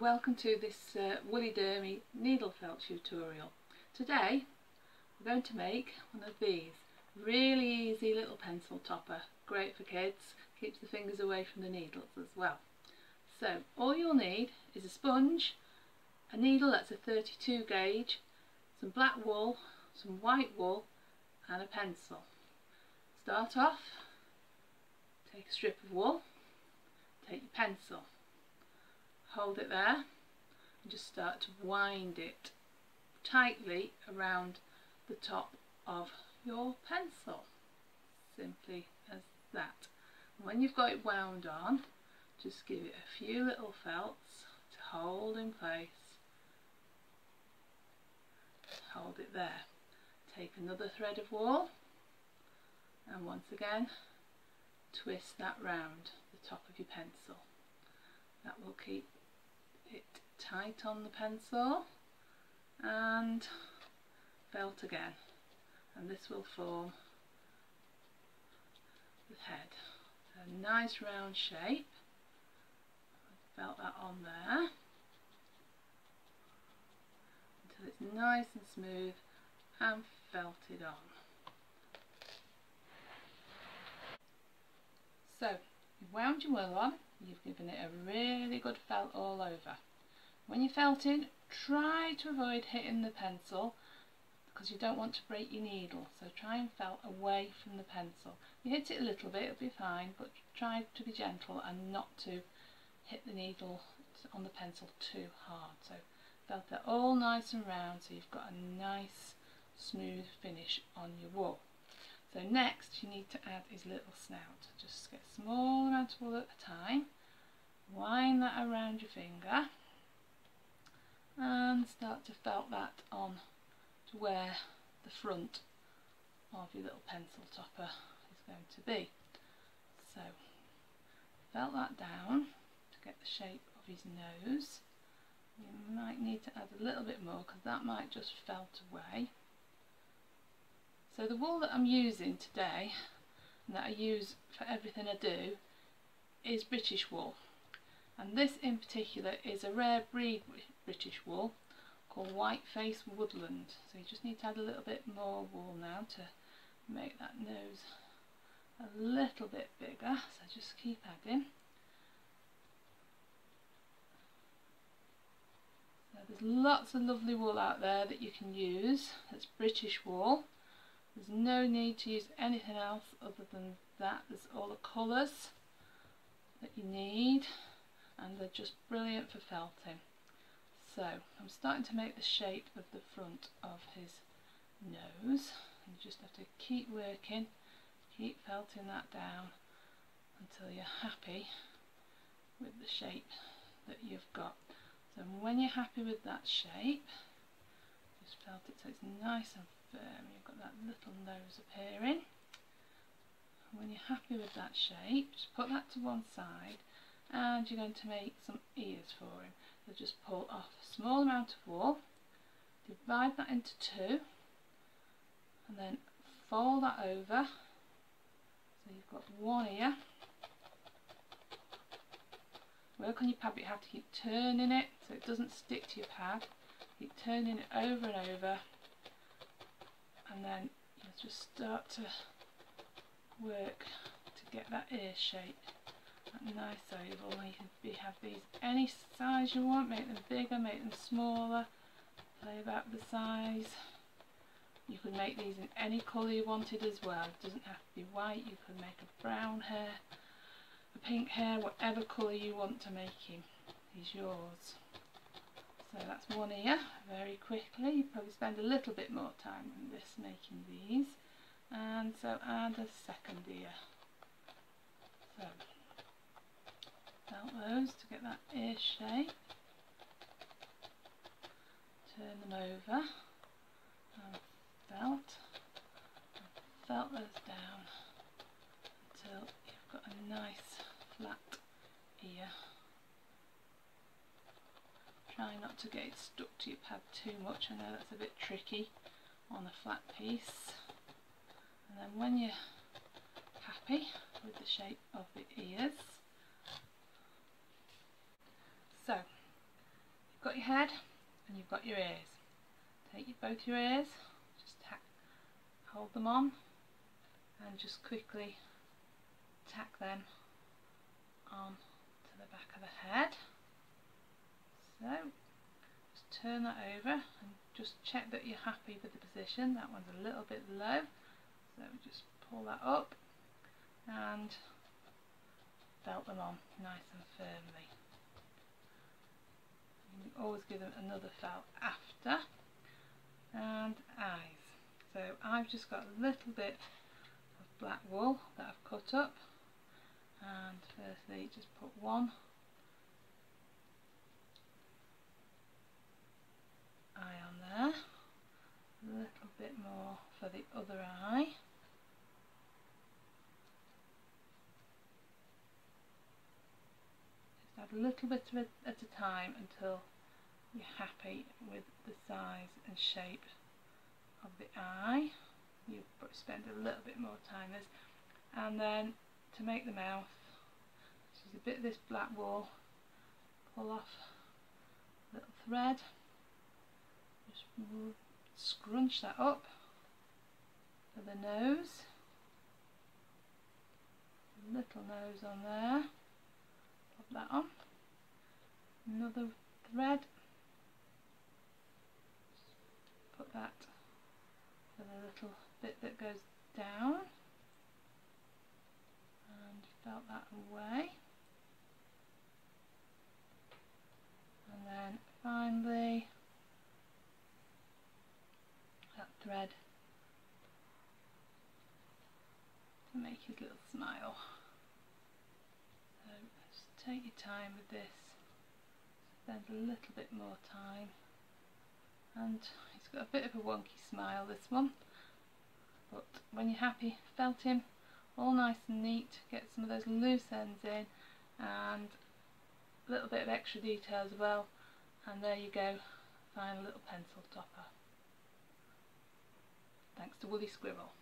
welcome to this uh, Wulydermy needle felt tutorial. Today we're going to make one of these. Really easy little pencil topper, great for kids, keeps the fingers away from the needles as well. So all you'll need is a sponge, a needle that's a 32 gauge, some black wool, some white wool and a pencil. Start off, take a strip of wool, take your pencil hold it there and just start to wind it tightly around the top of your pencil. Simply as that. When you've got it wound on just give it a few little felts to hold in place. Hold it there. Take another thread of wool and once again twist that round the top of your pencil. That will keep it tight on the pencil and felt again and this will form the head. A nice round shape. Felt that on there until it's nice and smooth and felted on. So you've wound your wool on You've given it a really good felt all over. When you're felting, try to avoid hitting the pencil because you don't want to break your needle. So try and felt away from the pencil. You hit it a little bit, it'll be fine, but try to be gentle and not to hit the needle on the pencil too hard. So felt it all nice and round so you've got a nice smooth finish on your wool. So next you need to add his little snout. Just get a small amount of at a time, wind that around your finger and start to felt that on to where the front of your little pencil topper is going to be. So felt that down to get the shape of his nose. You might need to add a little bit more because that might just felt away. So the wool that I'm using today, and that I use for everything I do, is British wool. And this in particular is a rare breed British wool called Whiteface Woodland. So you just need to add a little bit more wool now to make that nose a little bit bigger. So just keep adding. So there's lots of lovely wool out there that you can use. That's British wool. There's no need to use anything else other than that. There's all the colours that you need and they're just brilliant for felting. So I'm starting to make the shape of the front of his nose. You just have to keep working, keep felting that down until you're happy with the shape that you've got. So when you're happy with that shape, just felt it so it's nice and firm. You've got that little nose appearing. When you're happy with that shape, just put that to one side and you're going to make some ears for him. So just pull off a small amount of wool, divide that into two and then fold that over so you've got one ear. Work on your pad but you have to keep turning it so it doesn't stick to your pad. Keep turning it over and over and then just start to work to get that ear shape. That nice oval. You can be, have these any size you want make them bigger make them smaller. Play about the size. You could make these in any colour you wanted as well. It doesn't have to be white. You could make a brown hare a pink hare whatever colour you want to make him. He's yours so that's one ear very quickly. You probably spend a little bit more time than this making these. And so add a second ear. So felt those to get that ear shape. Turn them over and felt felt those down until you've got a nice flat ear. Try not to get it stuck to your pad too much. I know that's a bit tricky on a flat piece. And then when you're happy with the shape of the ears, so you've got your head and you've got your ears. Take both your ears, just tack, hold them on and just quickly tack them on to the back of the head. So just turn that over and just check that you're happy with the position. That one's a little bit low. So just pull that up and belt them on nice and firmly. You always give them another felt after. And eyes. So I've just got a little bit of black wool that I've cut up and firstly just put one eye on there, bit more for the other eye. Just add a little bit of it at a time until you're happy with the size and shape of the eye. You spend a little bit more time this and then to make the mouth just a bit of this black wool pull off a little thread just scrunch that up for the nose. Little nose on there. Pop that on. Another thread. Put that for the little bit that goes down. And felt that away. And then finally that thread. To make his little smile. So just take your time with this. Spend a little bit more time. And he's got a bit of a wonky smile this one. But when you're happy felt him. All nice and neat, get some of those loose ends in. And a little bit of extra detail as well. And there you go, final little pencil topper. Thanks to Wuly Squirrel.